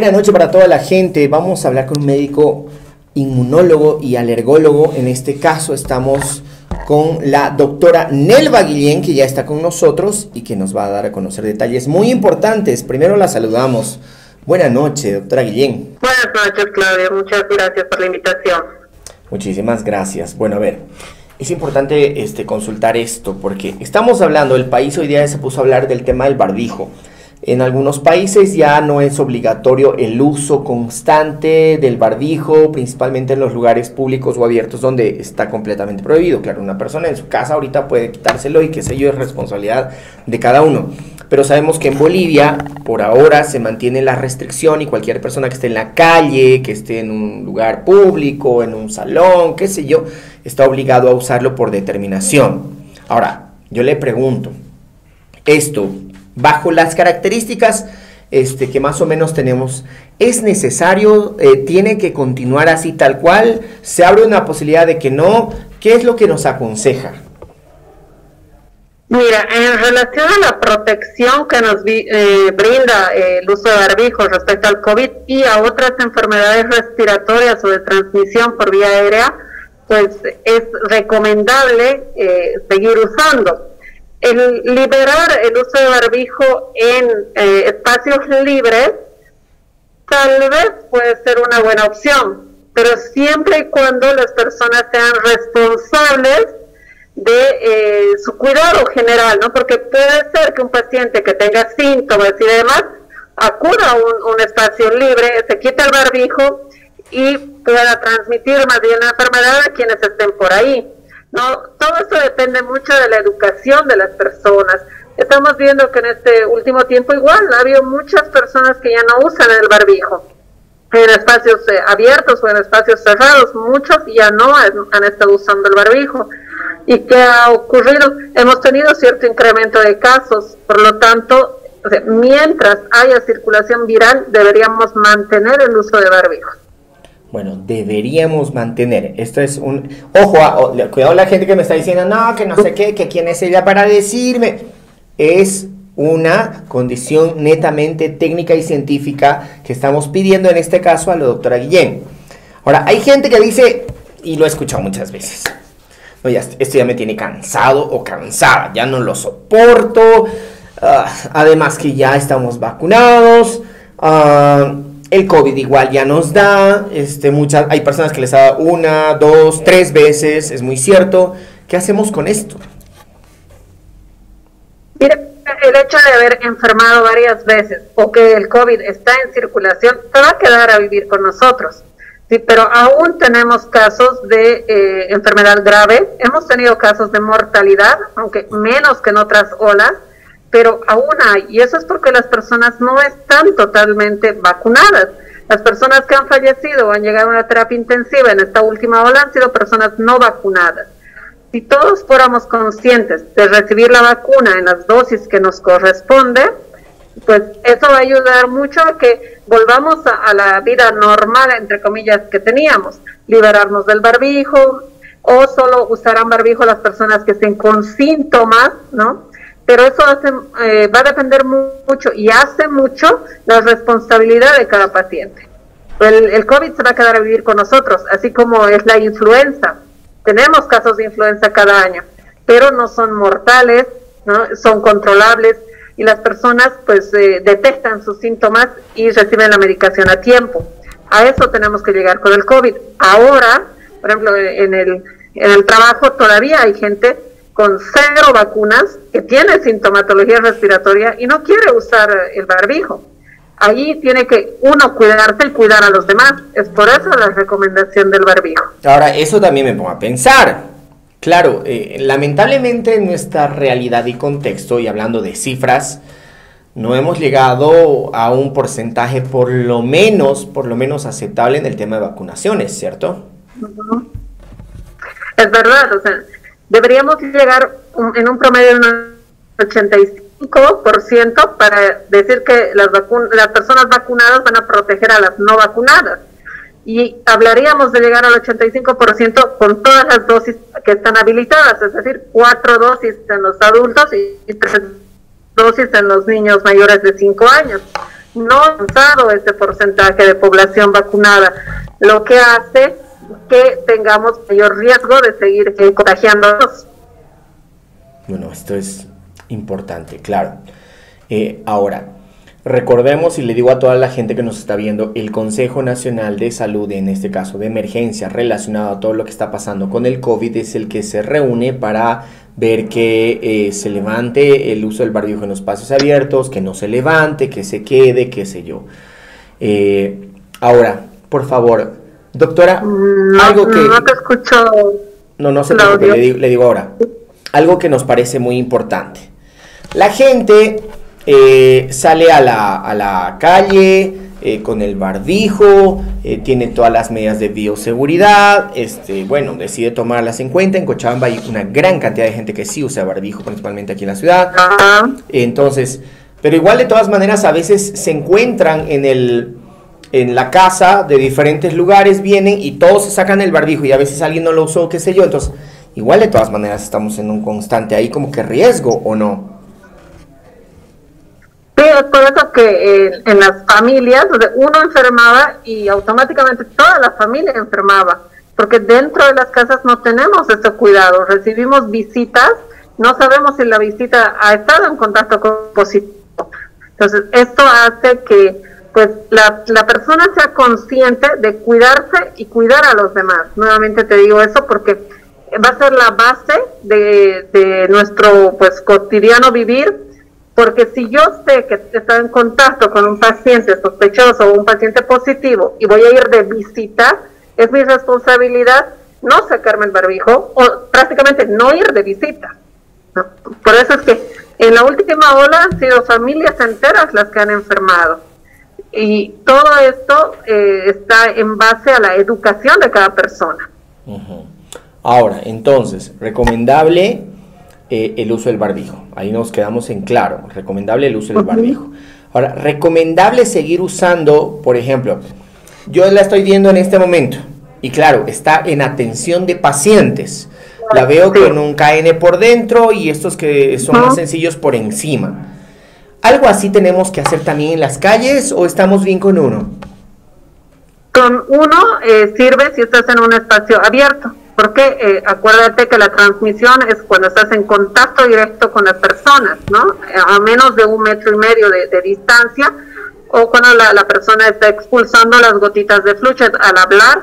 Buenas noches para toda la gente. Vamos a hablar con un médico inmunólogo y alergólogo. En este caso estamos con la doctora Nelva Guillén, que ya está con nosotros y que nos va a dar a conocer detalles muy importantes. Primero la saludamos. Buenas noches, doctora Guillén. Buenas noches, Claudia. Muchas gracias por la invitación. Muchísimas gracias. Bueno, a ver, es importante este, consultar esto porque estamos hablando, el país hoy día se puso a hablar del tema del barbijo. En algunos países ya no es obligatorio el uso constante del barbijo, principalmente en los lugares públicos o abiertos donde está completamente prohibido. Claro, una persona en su casa ahorita puede quitárselo y qué sé yo, es responsabilidad de cada uno. Pero sabemos que en Bolivia por ahora se mantiene la restricción y cualquier persona que esté en la calle, que esté en un lugar público, en un salón, qué sé yo, está obligado a usarlo por determinación. Ahora, yo le pregunto, ¿esto bajo las características este, que más o menos tenemos, ¿es necesario, eh, tiene que continuar así tal cual? ¿Se abre una posibilidad de que no? ¿Qué es lo que nos aconseja? Mira, en relación a la protección que nos eh, brinda eh, el uso de barbijo respecto al COVID y a otras enfermedades respiratorias o de transmisión por vía aérea, pues es recomendable seguir usando el liberar el uso de barbijo en eh, espacios libres tal vez puede ser una buena opción, pero siempre y cuando las personas sean responsables de eh, su cuidado general, ¿no? Porque puede ser que un paciente que tenga síntomas y demás acuda a un, un espacio libre, se quita el barbijo y pueda transmitir más bien la enfermedad a quienes estén por ahí. No, todo esto depende mucho de la educación de las personas. Estamos viendo que en este último tiempo igual ha habido muchas personas que ya no usan el barbijo en espacios eh, abiertos o en espacios cerrados. Muchos ya no han, estado usando el barbijo. ¿Y qué ha ocurrido? Hemos tenido cierto incremento de casos, por lo tanto, mientras haya circulación viral, deberíamos mantener el uso de barbijo. Bueno, deberíamos mantener. Esto es un. Ojo, cuidado la gente que me está diciendo, no, que no sé qué, que quién es ella para decirme. Es una condición netamente técnica y científica que estamos pidiendo en este caso a la doctora Guillén. Ahora, hay gente que dice, y lo he escuchado muchas veces, esto ya me tiene cansado o cansada, ya no lo soporto, ah, además que ya estamos vacunados. Uh, el COVID igual ya nos da, este, muchas, hay personas que les da una, dos, tres veces, es muy cierto. ¿Qué hacemos con esto? Mira, el hecho de haber enfermado varias veces o que el COVID está en circulación, te va a quedar a vivir con nosotros. Sí, pero aún tenemos casos de eh, enfermedad grave, hemos tenido casos de mortalidad, aunque menos que en otras olas, pero aún hay, y eso es porque las personas no están totalmente vacunadas. Las personas que han fallecido o han llegado a una terapia intensiva en esta última ola han sido personas no vacunadas. Si todos fuéramos conscientes de recibir la vacuna en las dosis que nos corresponde, pues eso va a ayudar mucho a que volvamos a, a la vida normal, entre comillas, que teníamos, liberarnos del barbijo o solo usarán barbijo las personas que estén con síntomas, ¿no? Pero eso eh, va a depender mucho y hace mucho la responsabilidad de cada paciente. El, COVID se va a quedar a vivir con nosotros, así como es la influenza. Tenemos casos de influenza cada año, pero no son mortales, ¿no? son controlables y las personas pues eh, detectan sus síntomas y reciben la medicación a tiempo. A eso tenemos que llegar con el COVID. Ahora, por ejemplo, en el, en el trabajo todavía hay gente con cero vacunas, que tiene sintomatología respiratoria y no quiere usar el barbijo. Allí tiene que uno cuidarse y cuidar a los demás. Es por eso la recomendación del barbijo. Ahora, eso también me pongo a pensar. Claro, eh, lamentablemente en nuestra realidad y contexto, y hablando de cifras, no hemos llegado a un porcentaje por lo menos, por lo menos aceptable en el tema de vacunaciones, ¿cierto? Es verdad, o sea, deberíamos llegar en un promedio de un 85% para decir que las, las personas vacunadas van a proteger a las no vacunadas. Y hablaríamos de llegar al 85% con todas las dosis que están habilitadas, es decir, cuatro dosis en los adultos y tres dosis en los niños mayores de 5 años. no ha avanzado ese porcentaje de población vacunada, lo que hace que tengamos mayor riesgo de seguir contagiándonos. Bueno, esto es importante, claro. Eh, ahora, recordemos y le digo a toda la gente que nos está viendo, el Consejo Nacional de Salud, en este caso de emergencia relacionado a todo lo que está pasando con el COVID, es el que se reúne para ver que eh, se levante el uso del barbijo en los espacios abiertos, que no se levante, que se quede, qué sé yo. Eh, ahora, por favor, doctora, algo que... No te escucho. No, no se preocupe, le digo, le digo ahora. Algo que nos parece muy importante. La gente eh, sale a la, a la calle, eh, con el barbijo, eh, tiene todas las medidas de bioseguridad, este, bueno, decide tomarlas en cuenta. En Cochabamba hay una gran cantidad de gente que sí usa barbijo, principalmente aquí en la ciudad. Entonces, pero igual de todas maneras a veces se encuentran en el en la casa de diferentes lugares, vienen y todos se sacan el barbijo y a veces alguien no lo usó, qué sé yo. Entonces, igual de todas maneras estamos en un constante ahí como que riesgo o no. Sí, es por eso que eh, en las familias uno enfermaba y automáticamente toda la familia enfermaba, porque dentro de las casas no tenemos ese cuidado, recibimos visitas, no sabemos si la visita ha estado en contacto con positivo. Entonces, esto hace que pues la, la persona sea consciente de cuidarse y cuidar a los demás. Nuevamente te digo eso porque va a ser la base de, de nuestro pues cotidiano vivir porque si yo sé que está en contacto con un paciente sospechoso o un paciente positivo y voy a ir de visita, es mi responsabilidad no sacarme el barbijo o prácticamente no ir de visita. Por eso es que en la última ola han sido familias enteras las que han enfermado. Y todo esto eh, está en base a la educación de cada persona. Ahora, entonces, recomendable eh, el uso del barbijo. Ahí nos quedamos en claro. Recomendable el uso del barbijo. Ahora, recomendable seguir usando, por ejemplo, yo la estoy viendo en este momento y claro, está en atención de pacientes. La veo con un KN por dentro y estos que son más sencillos por encima. ¿Algo así tenemos que hacer también en las calles o estamos bien con uno? Con uno eh, sirve si estás en un espacio abierto porque eh, acuérdate que la transmisión es cuando estás en contacto directo con las personas, ¿no? A menos de un metro y medio de, distancia, o cuando la, persona está expulsando las gotitas de flujo al hablar,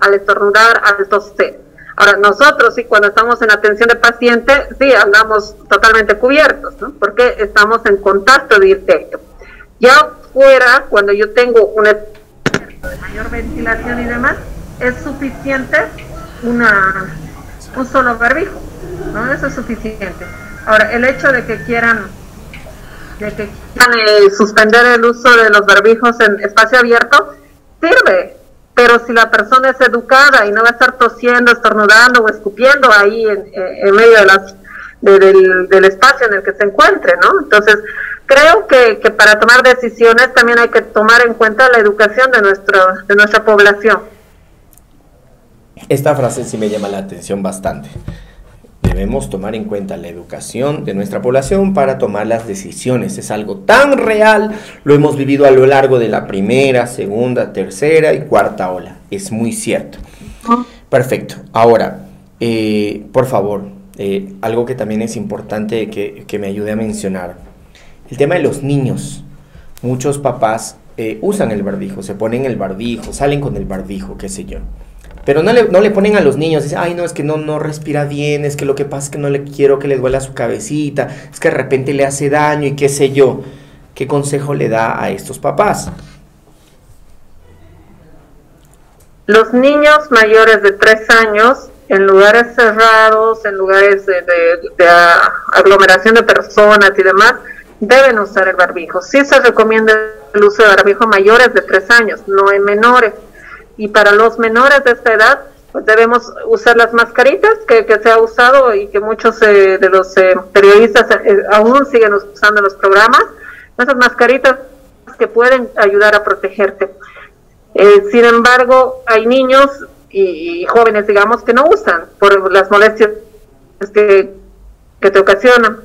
al estornudar, al toser. Ahora, nosotros sí, cuando estamos en atención de paciente, sí, andamos totalmente cubiertos, ¿no? Porque estamos en contacto directo. Ya fuera, cuando yo tengo una mayor ventilación y demás, es suficiente una un solo barbijo, ¿no? Eso es suficiente. Ahora, el hecho de que quieran de que quieran eh, suspender el uso de los barbijos en espacio abierto sirve, pero si la persona es educada y no va a estar tosiendo, estornudando o escupiendo ahí en, medio de las del, del, espacio en el que se encuentre, ¿no? Entonces, creo que, que para tomar decisiones también hay que tomar en cuenta la educación de, nuestro, de nuestra población. Esta frase sí me llama la atención bastante. Debemos tomar en cuenta la educación de nuestra población para tomar las decisiones. Es algo tan real, lo hemos vivido a lo largo de la primera, segunda, tercera y cuarta ola. Es muy cierto. Perfecto. Ahora, eh, por favor, eh, algo que también es importante que, que, me ayude a mencionar. El tema de los niños. Muchos papás eh, usan el barbijo, se ponen el barbijo, salen con el barbijo, qué sé yo. Pero no le, no le ponen a los niños, dicen, ay, no, es que no, no respira bien, es que lo que pasa es que no le quiero que le duela su cabecita, es que de repente le hace daño y qué sé yo. ¿Qué consejo le da a estos papás? Los niños mayores de tres años, en lugares cerrados, en lugares de, aglomeración de personas y demás, deben usar el barbijo. Sí se recomienda el uso de barbijo mayores de tres años, no en menores y para los menores de esta edad, pues debemos usar las mascaritas que, se ha usado y que muchos eh, de los eh, periodistas eh, aún siguen usando en los programas, esas mascaritas que pueden ayudar a protegerte. sin embargo, hay niños y, jóvenes, digamos, que no usan por las molestias que, que te ocasionan.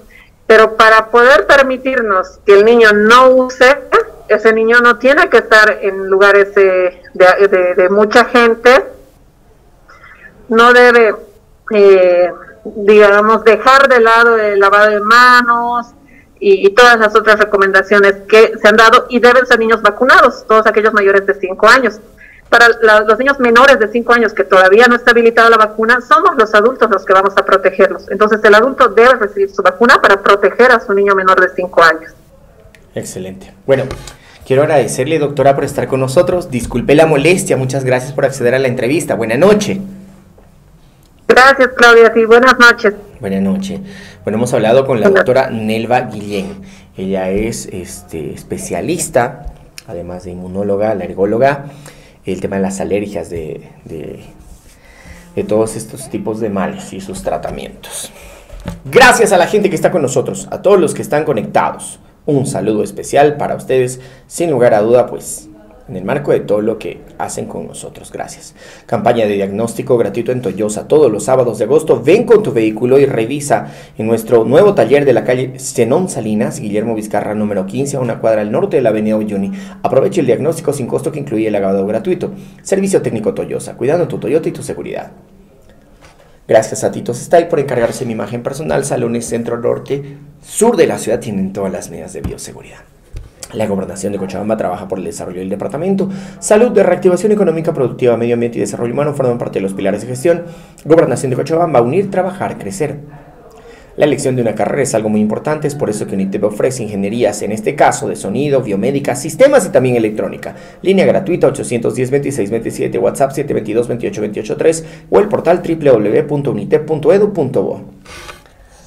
Pero para poder permitirnos que el niño no use, ese niño no tiene que estar en lugares de, de, mucha gente, no debe, eh, digamos, dejar de lado el lavado de manos y, todas las otras recomendaciones que se han dado y deben ser niños vacunados, todos aquellos mayores de 5 años para los niños menores de 5 años que todavía no está habilitada la vacuna, somos los adultos los que vamos a protegerlos. Entonces el adulto debe recibir su vacuna para proteger a su niño menor de 5 años. Excelente. Bueno, quiero agradecerle, doctora, por estar con nosotros. Disculpe la molestia, muchas gracias por acceder a la entrevista. Buenas noches. Gracias, Claudia, y buenas noches. Buenas noches. Bueno, hemos hablado con la doctora Nelva Guillén. Ella es este, especialista, además de inmunóloga, alergóloga el tema de las alergias, de, de, todos estos tipos de males y sus tratamientos. Gracias a la gente que está con nosotros, a todos los que están conectados. Un saludo especial para ustedes, sin lugar a duda, pues en el marco de todo lo que hacen con nosotros. Gracias. Campaña de diagnóstico gratuito en Toyosa todos los sábados de agosto. Ven con tu vehículo y revisa en nuestro nuevo taller de la calle Zenón Salinas, Guillermo Vizcarra número 15, a una cuadra al norte de la avenida Uyuni. Aproveche el diagnóstico sin costo que incluye el lavado gratuito. Servicio técnico Toyosa, cuidando tu Toyota y tu seguridad. Gracias a Tito Style por encargarse de mi imagen personal. Salones Centro Norte, Sur de la ciudad tienen todas las medidas de bioseguridad. La gobernación de Cochabamba trabaja por el desarrollo del departamento. Salud, de reactivación económica, productiva, medio ambiente y desarrollo humano forman parte de los pilares de gestión. Gobernación de Cochabamba, unir, trabajar, crecer. La elección de una carrera es algo muy importante, es por eso que UNITEP ofrece ingenierías, en este caso de sonido, biomédica, sistemas y también electrónica. Línea gratuita 810-2627, WhatsApp 722-2828-3 o el portal www.unitep.edu.bo.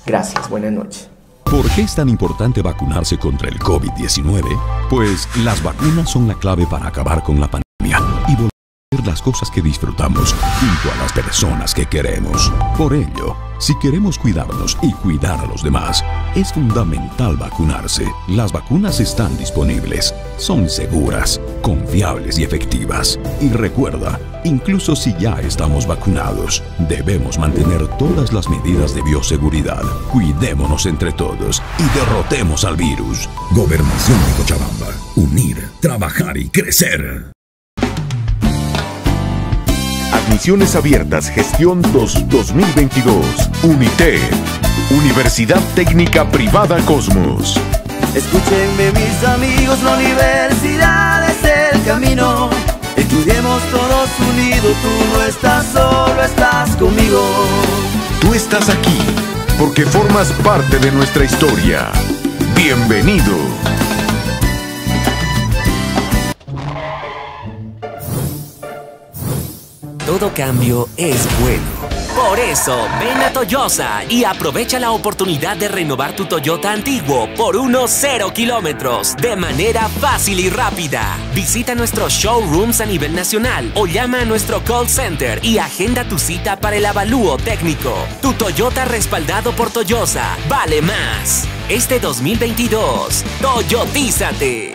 Gracias, buenas noches. ¿Por qué es tan importante vacunarse contra el COVID-19? Pues las vacunas son la clave para acabar con la pandemia y volver a las cosas que disfrutamos junto a las personas que queremos. Por ello, si queremos cuidarnos y cuidar a los demás, es fundamental vacunarse. Las vacunas están disponibles, son seguras, confiables y efectivas. Y recuerda, incluso si ya estamos vacunados, debemos mantener todas las medidas de bioseguridad. Cuidémonos entre todos y derrotemos al virus. Gobernación de Cochabamba. Unir, trabajar y crecer. Admisiones abiertas, gestión 2022. UNITE, Universidad Técnica Privada Cosmos. Escúchenme mis amigos, la universidad es el camino. Estudiemos todos unidos, tú no estás solo, estás conmigo. Tú estás aquí porque formas parte de nuestra historia. Bienvenido. Todo cambio es bueno. Por eso, ven a Toyosa y aprovecha la oportunidad de renovar tu Toyota antiguo por unos 0 kilómetros de manera fácil y rápida. Visita nuestros showrooms a nivel nacional o llama a nuestro call center y agenda tu cita para el avalúo técnico. Tu Toyota respaldado por Toyosa vale más. Este 2022, Toyotízate.